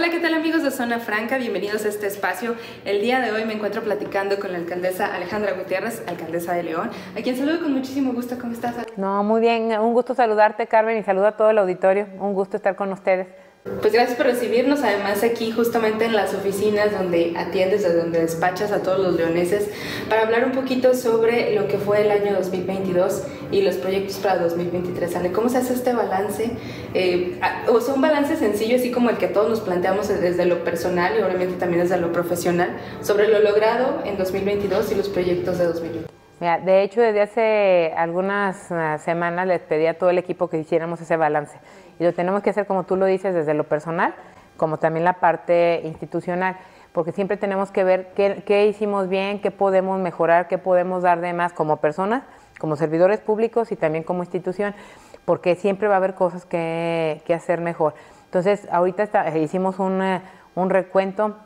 Hola, ¿qué tal amigos de Zona Franca? Bienvenidos a este espacio. El día de hoy me encuentro platicando con la alcaldesa Alejandra Gutiérrez, alcaldesa de León, a quien saludo con muchísimo gusto. ¿Cómo estás? No, muy bien. Un gusto saludarte, Carmen, y saludo a todo el auditorio. Un gusto estar con ustedes. Pues gracias por recibirnos, además aquí justamente en las oficinas donde atiendes, de donde despachas a todos los leoneses, para hablar un poquito sobre lo que fue el año 2022 y los proyectos para 2023. Ale, ¿cómo se hace este balance? Eh, o sea, un balance sencillo, así como el que todos nos planteamos desde lo personal y obviamente también desde lo profesional, sobre lo logrado en 2022 y los proyectos de 2023. De hecho, desde hace algunas ah, semanas les pedí a todo el equipo que hiciéramos ese balance. Y lo tenemos que hacer, como tú lo dices, desde lo personal, como también la parte institucional, porque siempre tenemos que ver qué, hicimos bien, qué podemos mejorar, qué podemos dar de más como personas, como servidores públicos y también como institución, porque siempre va a haber cosas que, hacer mejor. Entonces, ahorita hicimos un, eh, un recuento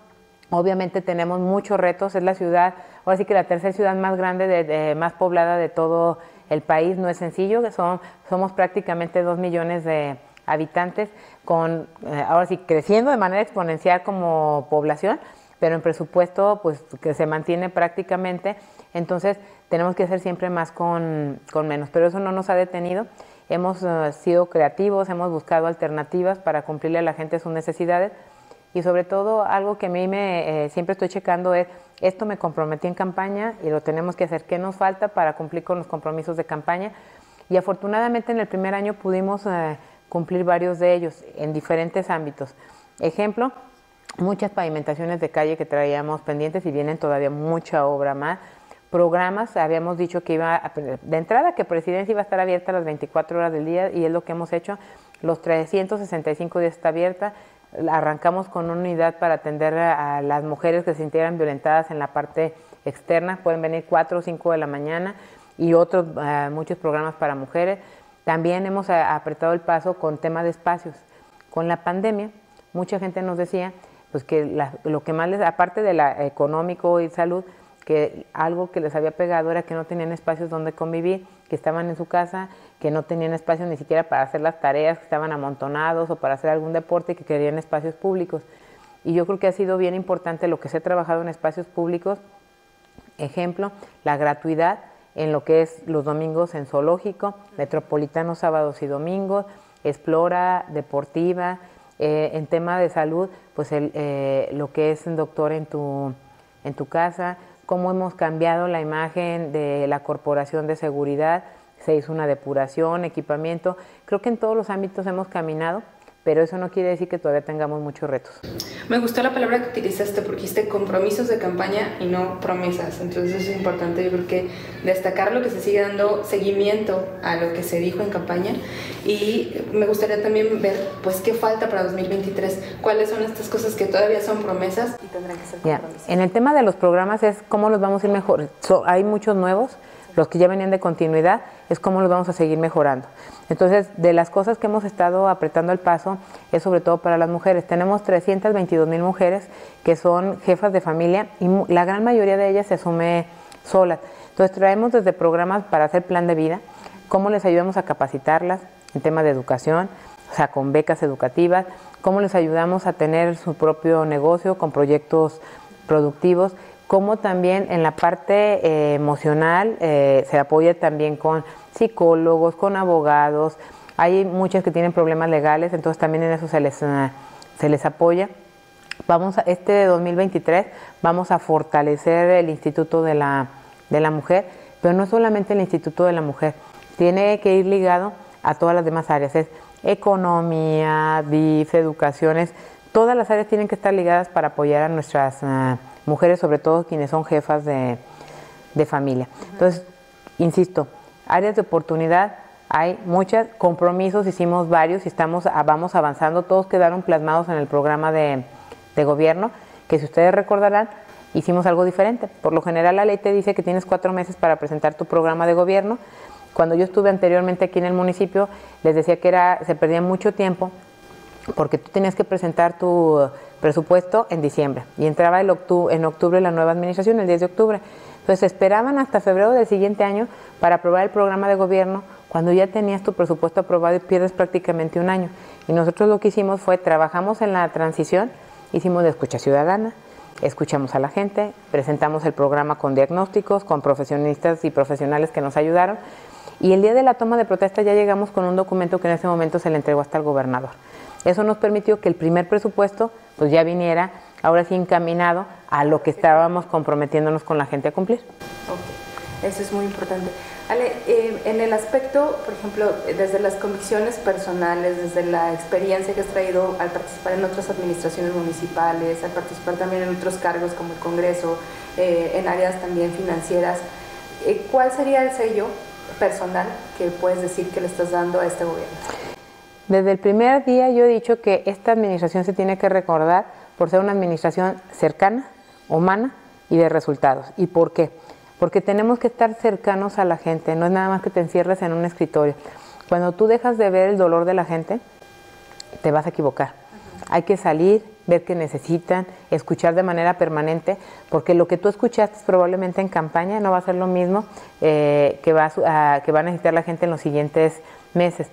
Obviamente tenemos muchos retos, es la ciudad, ahora sí que la tercera ciudad más grande, de, más poblada de todo el país, no es sencillo, son, somos prácticamente dos millones de habitantes, con eh, ahora sí creciendo de manera exponencial como población, pero en presupuesto pues que se mantiene prácticamente, entonces tenemos que hacer siempre más con, menos, pero eso no nos ha detenido, hemos eh, sido creativos, hemos buscado alternativas para cumplirle a la gente sus necesidades, y sobre todo algo que a mí me, eh, siempre estoy checando es, esto me comprometí en campaña y lo tenemos que hacer, ¿qué nos falta para cumplir con los compromisos de campaña? Y afortunadamente en el primer año pudimos eh, cumplir varios de ellos en diferentes ámbitos. Ejemplo, muchas pavimentaciones de calle que traíamos pendientes y vienen todavía mucha obra más. Programas, habíamos dicho que iba, de entrada que Presidencia iba a estar abierta las 24 horas del día y es lo que hemos hecho. Los 365 días está abierta, arrancamos con una unidad para atender a, las mujeres que se sintieran violentadas en la parte externa, pueden venir 4 o 5 de la mañana y otros eh, muchos programas para mujeres. También hemos eh, apretado el paso con tema de espacios. Con la pandemia, mucha gente nos decía pues que lo que más les, aparte de la económico y salud, que algo que les había pegado era que no tenían espacios donde convivir, que estaban en su casa, que no tenían espacio ni siquiera para hacer las tareas, que estaban amontonados o para hacer algún deporte que querían espacios públicos. Y yo creo que ha sido bien importante lo que se ha trabajado en espacios públicos. Ejemplo, la gratuidad en lo que es los domingos en zoológico, metropolitano sábados y domingos, explora, deportiva, eh, en tema de salud, pues eh, lo que es un doctor en tu, en tu casa, cómo hemos cambiado la imagen de la Corporación de Seguridad, se hizo una depuración, equipamiento. Creo que en todos los ámbitos hemos caminado pero eso no quiere decir que todavía tengamos muchos retos. Me gustó la palabra que utilizaste porque dijiste compromisos de campaña y no promesas, entonces es importante yo creo que destacar lo que se sigue dando seguimiento a lo que se dijo en campaña y me gustaría también ver pues qué falta para 2023, cuáles son estas cosas que todavía son promesas y tendrán que ser compromisos. En el tema de los programas es cómo los vamos a ir mejor, hay muchos nuevos, los que ya venían de continuidad, es cómo los vamos a seguir mejorando. Entonces, de las cosas que hemos estado apretando el paso es sobre todo para las mujeres. Tenemos 322 mil mujeres que son jefas de familia y la gran mayoría de ellas se asume solas. Entonces, traemos desde programas para hacer plan de vida, cómo les ayudamos a capacitarlas en temas de educación, o sea, con becas educativas, cómo les ayudamos a tener su propio negocio con proyectos productivos como también en la parte eh, emocional eh, se apoya también con psicólogos, con abogados. Hay muchas que tienen problemas legales, entonces también en eso se les, eh, se les apoya. Vamos a, este de 2023 vamos a fortalecer el Instituto de la, de la Mujer, pero no solamente el Instituto de la Mujer, tiene que ir ligado a todas las demás áreas, es economía, DIF, educaciones, todas las áreas tienen que estar ligadas para apoyar a nuestras mujeres, sobre todo quienes son jefas de, familia. Entonces, insisto, áreas de oportunidad hay muchos compromisos hicimos varios y estamos, vamos avanzando, todos quedaron plasmados en el programa de, gobierno, que si ustedes recordarán, hicimos algo diferente. Por lo general la ley te dice que tienes cuatro meses para presentar tu programa de gobierno. Cuando yo estuve anteriormente aquí en el municipio, les decía que era, se perdía mucho tiempo porque tú tenías que presentar tu presupuesto en diciembre y entraba en octubre la nueva administración, el 10 de octubre. Entonces esperaban hasta febrero del siguiente año para aprobar el programa de gobierno cuando ya tenías tu presupuesto aprobado y pierdes prácticamente un año. Y nosotros lo que hicimos fue trabajamos en la transición hicimos de escucha ciudadana, escuchamos a la gente, presentamos el programa con diagnósticos, con profesionistas y profesionales que nos ayudaron. Y el día de la toma de protesta ya llegamos con un documento que en ese momento se le entregó hasta el gobernador. Eso nos permitió que el primer presupuesto pues ya viniera ahora sí encaminado a lo que estábamos comprometiéndonos con la gente a cumplir. Eso es muy importante. Ale, eh, en el aspecto, por ejemplo, desde las convicciones personales, desde la experiencia que has traído al participar en otras administraciones municipales, al participar también en otros cargos como el Congreso, eh, en áreas también financieras, eh, ¿cuál sería el sello personal que puedes decir que le estás dando a este gobierno? Desde el primer día yo he dicho que esta administración se tiene que recordar por ser una administración cercana, humana y de resultados. ¿Y por qué? porque tenemos que estar cercanos a la gente, no es nada más que te encierres en un escritorio. Cuando tú dejas de ver el dolor de la gente, te vas a equivocar. Hay que salir, ver qué necesitan, escuchar de manera permanente, porque lo que tú escuchaste probablemente en campaña no va a ser lo mismo eh, que, va a, que va a necesitar la gente en los siguientes meses.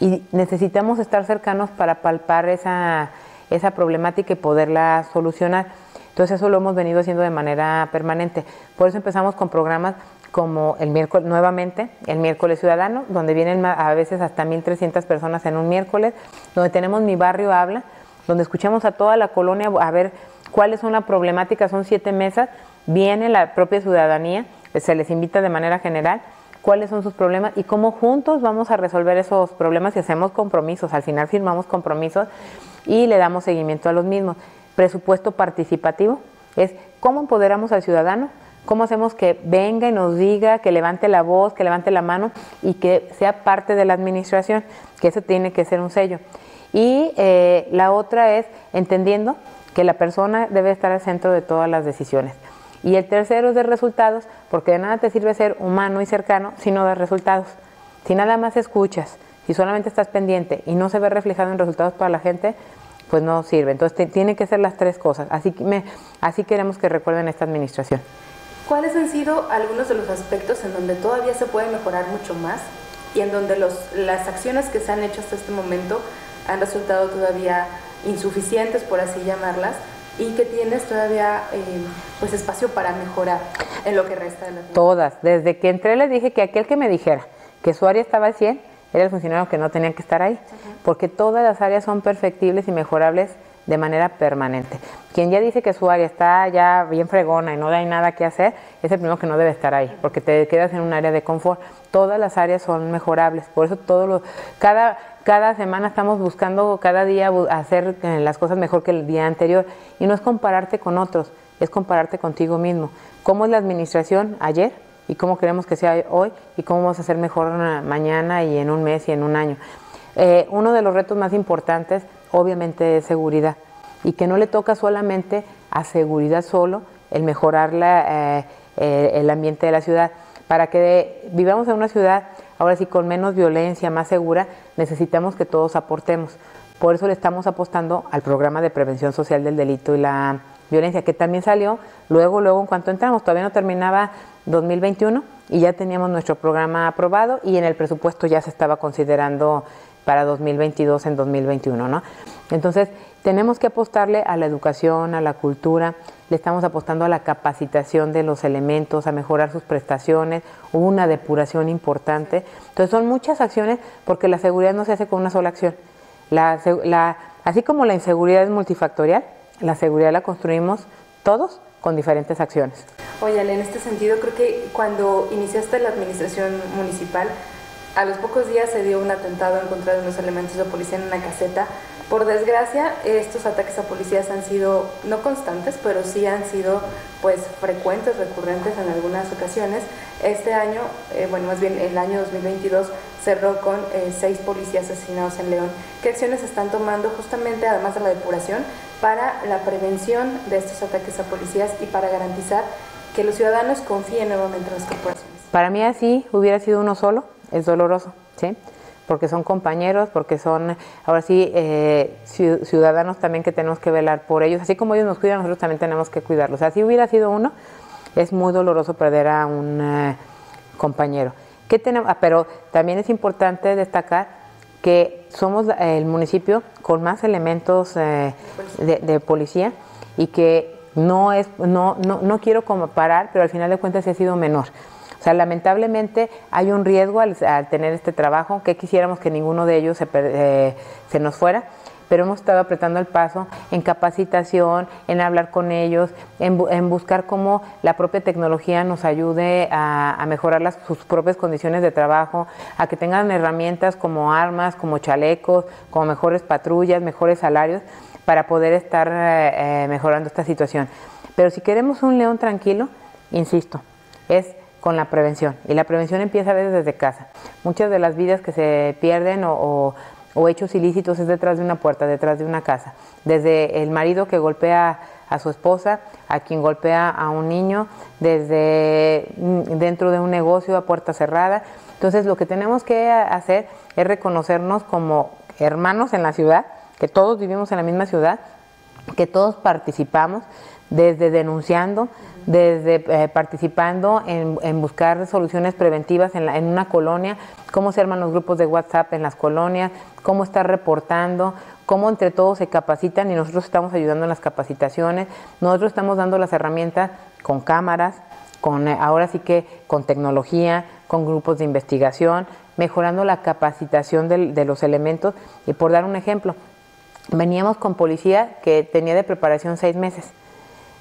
Y necesitamos estar cercanos para palpar esa, esa problemática y poderla solucionar. Entonces eso lo hemos venido haciendo de manera permanente. Por eso empezamos con programas como el miércoles, nuevamente, el miércoles ciudadano, donde vienen a veces hasta 1.300 personas en un miércoles, donde tenemos Mi Barrio Habla, donde escuchamos a toda la colonia a ver cuáles son las problemáticas, son siete mesas, viene la propia ciudadanía, se les invita de manera general cuáles son sus problemas y cómo juntos vamos a resolver esos problemas y hacemos compromisos, al final firmamos compromisos y le damos seguimiento a los mismos presupuesto participativo, es cómo empoderamos al ciudadano, cómo hacemos que venga y nos diga, que levante la voz, que levante la mano y que sea parte de la administración, que eso tiene que ser un sello. Y eh, la otra es entendiendo que la persona debe estar al centro de todas las decisiones. Y el tercero es de resultados, porque de nada te sirve ser humano y cercano si no das resultados. Si nada más escuchas, si solamente estás pendiente y no se ve reflejado en resultados para la gente, pues no sirve. Entonces tiene que ser las tres cosas. Así, me, así queremos que recuerden esta administración. ¿Cuáles han sido algunos de los aspectos en donde todavía se puede mejorar mucho más y en donde los, las acciones que se han hecho hasta este momento han resultado todavía insuficientes, por así llamarlas, y que tienes todavía eh, pues espacio para mejorar en lo que resta de la Todas. Desde que entré les dije que aquel que me dijera que su área estaba al 100, era el funcionario que no tenía que estar ahí, porque todas las áreas son perfectibles y mejorables de manera permanente. Quien ya dice que su área está ya bien fregona y no hay nada que hacer, es el primero que no debe estar ahí, porque te quedas en un área de confort. Todas las áreas son mejorables, por eso todo lo, cada, cada semana estamos buscando cada día hacer eh, las cosas mejor que el día anterior y no es compararte con otros, es compararte contigo mismo. ¿Cómo es la administración ayer? y cómo queremos que sea hoy y cómo vamos a hacer mejor mañana y en un mes y en un año. Eh, uno de los retos más importantes obviamente es seguridad y que no le toca solamente a seguridad solo el mejorar la, eh, eh, el ambiente de la ciudad. Para que vivamos en una ciudad ahora sí con menos violencia, más segura, necesitamos que todos aportemos. Por eso le estamos apostando al programa de prevención social del delito y la violencia, que también salió luego, luego en cuanto entramos, todavía no terminaba 2021 y ya teníamos nuestro programa aprobado y en el presupuesto ya se estaba considerando para 2022 en 2021, ¿no? Entonces, tenemos que apostarle a la educación, a la cultura, le estamos apostando a la capacitación de los elementos, a mejorar sus prestaciones, una depuración importante. Entonces, son muchas acciones porque la seguridad no se hace con una sola acción. así como la inseguridad es multifactorial, la seguridad la construimos todos con diferentes acciones. Oye, en este sentido, creo que cuando iniciaste la administración municipal, a los pocos días se dio un atentado en contra de unos elementos de policía en una caseta. Por desgracia, estos ataques a policías han sido no constantes, pero sí han sido pues frecuentes, recurrentes en algunas ocasiones. Este año, eh, bueno, más bien el año 2022 cerró con eh, seis policías asesinados en León. ¿Qué acciones están tomando justamente, además de la depuración, para la prevención de estos ataques a policías y para garantizar que los ciudadanos confíen nuevamente en las corporaciones? Para mí así hubiera sido uno solo, es doloroso, ¿sí? Porque son compañeros, porque son, ahora sí, eh, ciudadanos también que tenemos que velar por ellos, así como ellos nos cuidan, nosotros también tenemos que cuidarlos. Así hubiera sido uno, es muy doloroso perder a un eh, compañero. ¿Qué tenemos? Ah, pero también es importante destacar que somos el municipio con más elementos eh, de, policía y que no es, no, no, no quiero comparar, pero al final de cuentas ha sido menor. Sea, lamentablemente hay un riesgo al, tener este trabajo, que quisiéramos que ninguno de ellos se, eh, se nos fuera, pero hemos estado apretando el paso en capacitación, en hablar con ellos, en, buscar cómo la propia tecnología nos ayude a, mejorar sus propias condiciones de trabajo, a que tengan herramientas como armas, como chalecos, como mejores patrullas, mejores salarios, para poder estar eh, eh, mejorando esta situación. Pero si queremos un león tranquilo, insisto, es con la prevención. Y la prevención empieza a veces desde casa. Muchas de las vidas que se pierden o o hechos ilícitos es detrás de una puerta, detrás de una casa. Desde el marido que golpea a su esposa, a quien golpea a un niño, desde mm, dentro de un negocio a puerta cerrada. Entonces lo que tenemos que hacer es reconocernos como hermanos en la ciudad, que todos vivimos en la misma ciudad, que todos participamos, desde denunciando, desde eh, participando en, buscar soluciones preventivas en, en, una colonia, cómo se arman los grupos de WhatsApp en las colonias, cómo estar reportando, cómo entre todos se capacitan y nosotros estamos ayudando en las capacitaciones, nosotros estamos dando las herramientas con cámaras, con eh, ahora sí que con tecnología, con grupos de investigación, mejorando la capacitación de los elementos. Y por dar un ejemplo, veníamos con policía que tenía de preparación seis meses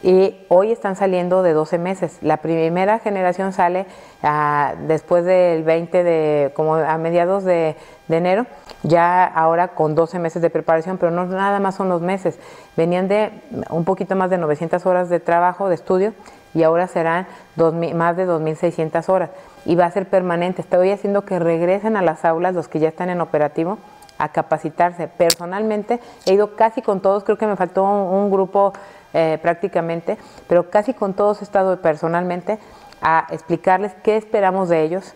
y hoy están saliendo de 12 meses. La primera generación sale ah, después del 20 de, como a mediados de, enero, ya ahora con 12 meses de preparación, pero no nada más son los meses. Venían de un poquito más de 900 horas de trabajo, de estudio, y ahora serán más de 2.600 horas. Y va a ser permanente. Estoy haciendo que regresen a las aulas los que ya están en operativo a capacitarse. Personalmente he ido casi con todos, creo que me faltó un grupo eh, prácticamente, pero casi con todos he estado personalmente a explicarles qué esperamos de ellos,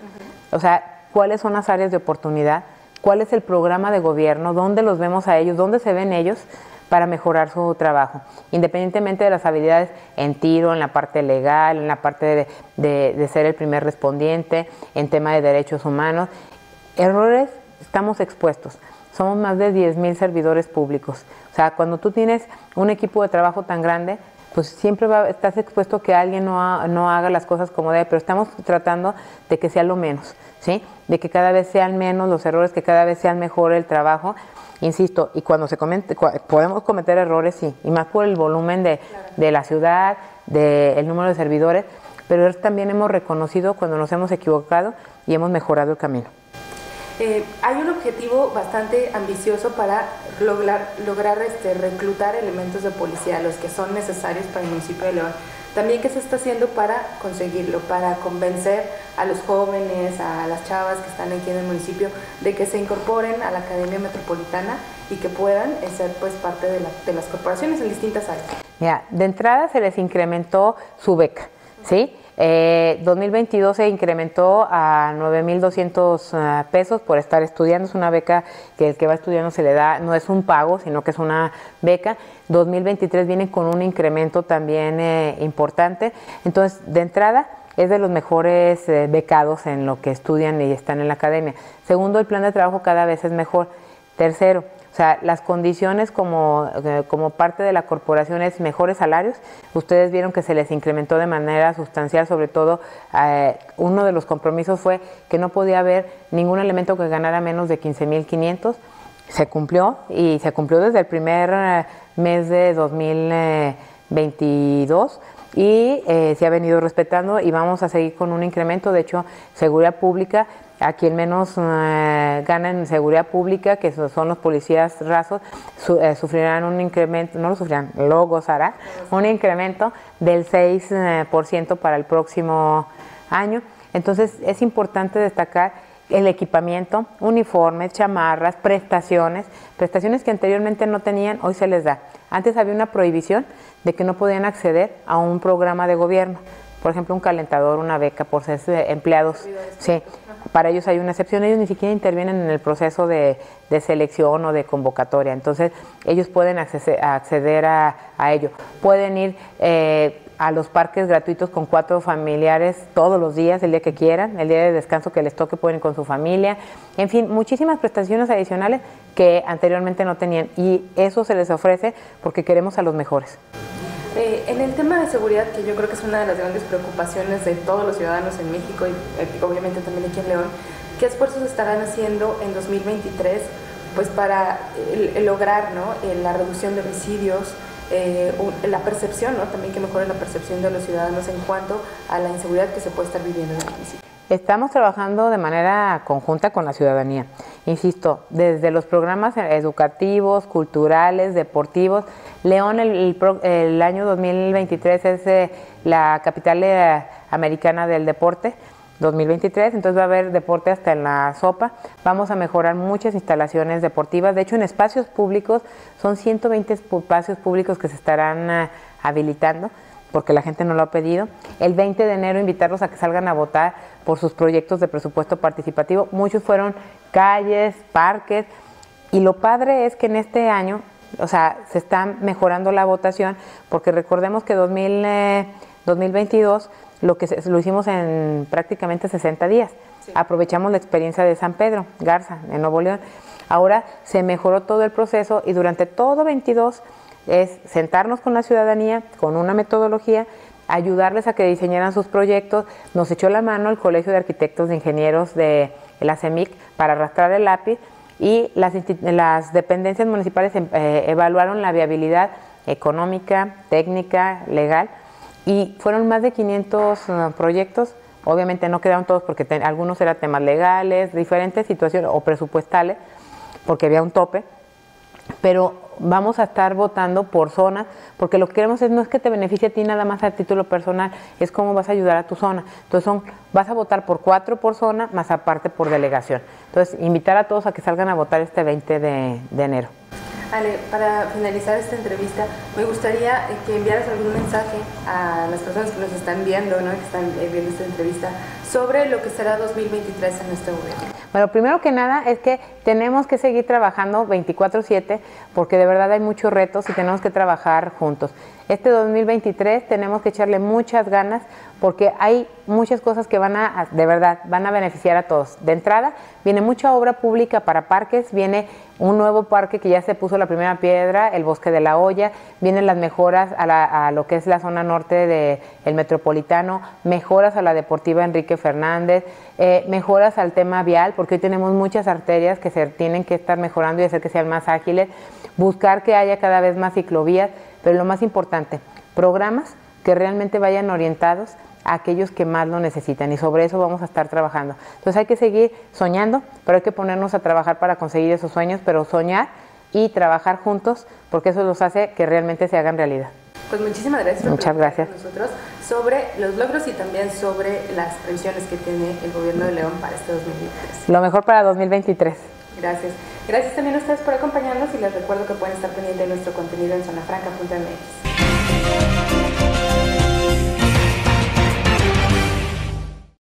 o sea, cuáles son las áreas de oportunidad, cuál es el programa de gobierno, dónde los vemos a ellos, dónde se ven ellos para mejorar su trabajo, independientemente de las habilidades en tiro, en la parte legal, en la parte de, de ser el primer respondiente, en tema de derechos humanos. Errores estamos expuestos. Somos más de 10.000 servidores públicos. O sea, cuando tú tienes un equipo de trabajo tan grande, pues siempre estás expuesto a que alguien no, no, haga las cosas como debe, pero estamos tratando de que sea lo menos, ¿sí? De que cada vez sean menos los errores, que cada vez sean mejor el trabajo. Insisto, y cuando se comete, podemos cometer errores, sí, y más por el volumen de, de la ciudad, del número de servidores, pero también hemos reconocido cuando nos hemos equivocado y hemos mejorado el camino. Eh, hay un objetivo bastante ambicioso para lograr, lograr este, reclutar elementos de policía, los que son necesarios para el municipio de León. También, ¿qué se está haciendo para conseguirlo? Para convencer a los jóvenes, a las chavas que están aquí en el municipio, de que se incorporen a la Academia Metropolitana y que puedan ser pues parte de, de las corporaciones en distintas áreas. Mira, de entrada se les incrementó su beca, ¿sí? 2022 eh, se incrementó a 9.200 ah, pesos por estar estudiando. Es una beca que el que va estudiando se le da, no es un pago, sino que es una beca. 2023 viene con un incremento también eh, importante. Entonces, de entrada, es de los mejores eh, becados en lo que estudian y están en la academia. Segundo, el plan de trabajo cada vez es mejor. Tercero, o sea, las condiciones como, eh, como parte de la corporación es mejores salarios. Ustedes vieron que se les incrementó de manera sustancial, sobre todo eh, uno de los compromisos fue que no podía haber ningún elemento que ganara menos de 15.500. Se cumplió y se cumplió desde el primer eh, mes de 2022 y se ha venido respetando y vamos a seguir con un incremento. De hecho, seguridad pública a quien menos eh, gana en seguridad pública, que son los policías rasos, eh, sufrirán un incremento, no lo sufrirán, lo gozará, un incremento del 6% para el próximo año. Entonces es importante destacar el equipamiento, uniformes, chamarras, prestaciones, prestaciones que anteriormente no tenían, hoy se les da. Antes había una prohibición de que no podían acceder a un programa de gobierno, por ejemplo un calentador, una beca por ser empleados. Sí, para ellos hay una excepción, ellos ni siquiera intervienen en el proceso de, selección o de convocatoria, entonces ellos pueden acceder, a, ello, pueden ir, eh, a los parques gratuitos con cuatro familiares todos los días, el día que quieran, el día de descanso que les toque pueden ir con su familia, en fin, muchísimas prestaciones adicionales que anteriormente no tenían. Y eso se les ofrece porque queremos a los mejores. Eh, en el tema de seguridad, que yo creo que es una de las grandes preocupaciones de todos los ciudadanos en México y eh, obviamente también aquí en León, ¿qué esfuerzos estarán haciendo en 2023 pues para lograr ¿no? la reducción de homicidios, eh, la percepción, ¿no? también que mejore la percepción de los ciudadanos en cuanto a la inseguridad que se puede estar viviendo en el municipio. Estamos trabajando de manera conjunta con la ciudadanía. Insisto, desde los programas educativos, culturales, deportivos. León el, año 2023 es eh, la capital eh, americana del deporte. 2023, entonces va a haber deporte hasta en la sopa. Vamos a mejorar muchas instalaciones deportivas. De hecho, en espacios públicos son 120 espacios públicos que se estarán eh, habilitando porque la gente no lo ha pedido. El 20 de enero invitarlos a que salgan a votar por sus proyectos de presupuesto participativo. Muchos fueron calles, parques y lo padre es que en este año, o sea, se está mejorando la votación porque recordemos que 2000, 2022 lo que lo hicimos en prácticamente 60 días. Aprovechamos la experiencia de San Pedro Garza, en Nuevo León. Ahora se mejoró todo el proceso y durante todo 22 es sentarnos con la ciudadanía, con una metodología, ayudarles a que diseñaran sus proyectos. Nos echó la mano el Colegio de Arquitectos de Ingenieros de la CEMIC para arrastrar el lápiz y las, las dependencias municipales em, eh, evaluaron la viabilidad económica, técnica, legal y fueron más de 500 uh, proyectos. Obviamente no quedaron todos porque algunos eran temas legales, diferentes situaciones o presupuestales, porque había un tope, pero vamos a estar votando por zonas, porque lo que queremos es no es que te beneficie a ti nada más a título personal, es cómo vas a ayudar a tu zona. Entonces son, vas a votar por cuatro por zona, más aparte por delegación. Entonces, invitar a todos a que salgan a votar este 20 de enero. Ale, para finalizar esta entrevista, me gustaría eh, que enviaras algún mensaje a las personas que nos están viendo, ¿no? que están eh, viendo esta entrevista, sobre lo que será 2023 en este gobierno. Bueno, primero que nada es que tenemos que seguir trabajando 24/7 porque de verdad hay muchos retos y tenemos que trabajar juntos. Este 2023 tenemos que echarle muchas ganas porque hay muchas cosas que van a, de verdad, van a beneficiar a todos. De entrada, viene mucha obra pública para parques, viene un nuevo parque que ya se puso la primera piedra, el Bosque de la Olla, vienen las mejoras a, lo que es la zona norte del Metropolitano, mejoras a la Deportiva Enrique Fernández, eh, mejoras al tema vial, porque hoy tenemos muchas arterias que se tienen que estar mejorando y hacer que sean más ágiles, buscar que haya cada vez más ciclovías, pero lo más importante, programas que realmente vayan orientados a aquellos que más lo necesitan y sobre eso vamos a estar trabajando. Entonces hay que seguir soñando, pero hay que ponernos a trabajar para conseguir esos sueños, pero soñar y trabajar juntos porque eso los hace que realmente se hagan realidad. Pues muchísimas gracias por Muchas gracias. nosotros sobre los logros y también sobre las previsiones que tiene el gobierno de León para este 2023. Lo mejor para 2023. Gracias. Gracias también a ustedes por acompañarnos y les recuerdo que pueden estar pendientes de nuestro contenido en zonafranca.mx.